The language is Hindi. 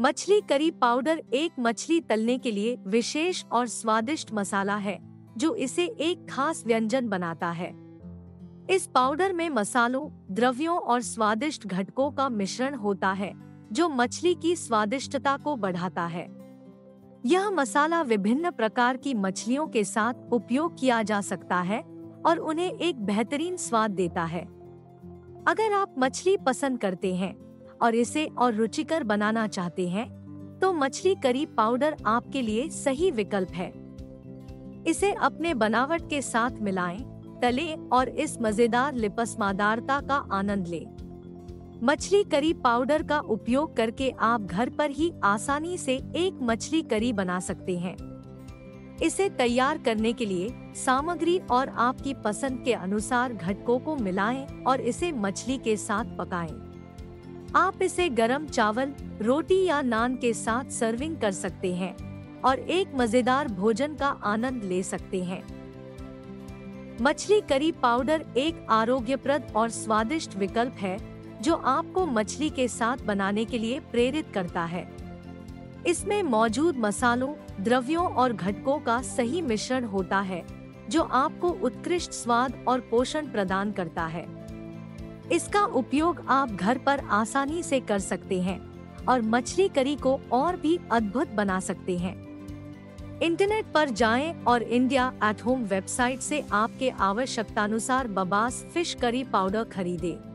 मछली करी पाउडर एक मछली तलने के लिए विशेष और स्वादिष्ट मसाला है, जो इसे एक खास व्यंजन बनाता है। इस पाउडर में मसालों, द्रव्यों और स्वादिष्ट घटकों का मिश्रण होता है, जो मछली की स्वादिष्टता को बढ़ाता है। यह मसाला विभिन्न प्रकार की मछलियों के साथ उपयोग किया जा सकता है और उन्हें एक बेहतरीन स्वाद देता है। अगर आप मछली पसंद करते हैं और इसे और रुचिकर बनाना चाहते हैं तो मछली करी पाउडर आपके लिए सही विकल्प है इसे अपने बनावट के साथ मिलाएँ, तले और इस मज़ेदार लिपस्मादारता का आनंद लें। मछली करी पाउडर का उपयोग करके आप घर पर ही आसानी से एक मछली करी बना सकते हैं इसे तैयार करने के लिए सामग्री और आपकी पसंद के अनुसार घटकों को मिलाएँ और इसे मछली के साथ पकाएँ। आप इसे गरम चावल, रोटी या नान के साथ सर्विंग कर सकते हैं और एक मज़ेदार भोजन का आनंद ले सकते हैं मछली करी पाउडर एक आरोग्यप्रद और स्वादिष्ट विकल्प है, जो आपको मछली के साथ बनाने के लिए प्रेरित करता है इसमें मौजूद मसालों, द्रव्यों और घटकों का सही मिश्रण होता है, जो आपको उत्कृष्ट स्वाद और पोषण प्रदान करता है इसका उपयोग आप घर पर आसानी से कर सकते हैं और मछली करी को और भी अद्भुत बना सकते हैं इंटरनेट पर जाएँ और इंडिया एट होम वेबसाइट से आपके आवश्यकतानुसार बबास फ़िश करी पाउडर खरीदें।